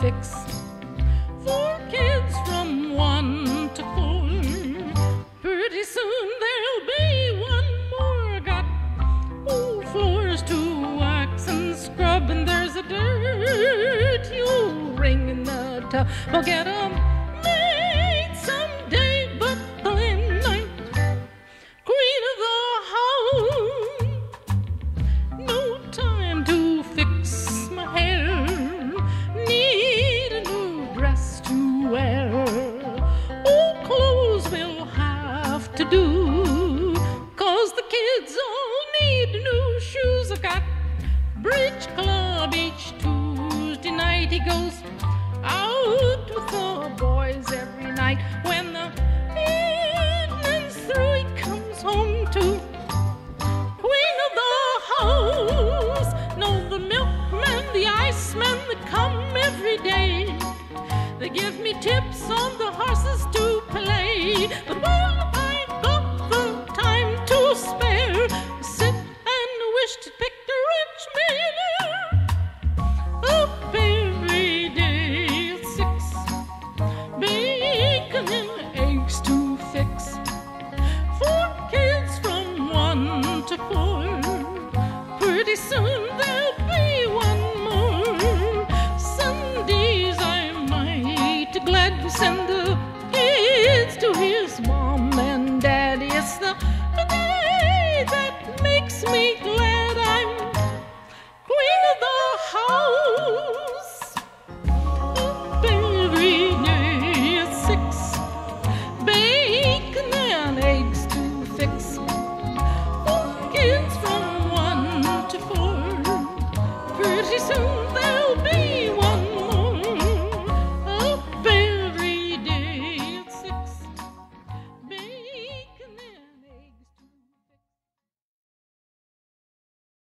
fix. Four kids from one to four. Pretty soon there'll be one more. Got old floors to wax and scrub, and there's a dirty old ring in the tub. I'll get 'em to do. Cause the kids all need new shoes. I've got bridge club each Tuesday night. He goes out with the boys every night. When the evening's through, he comes home to queen of the house. No, the milkman, the iceman that come every day. They give me tips on the horses Pretty soon there'll be one more. Sundays I might gladly send the kids to his mom and dad. Yes, the day that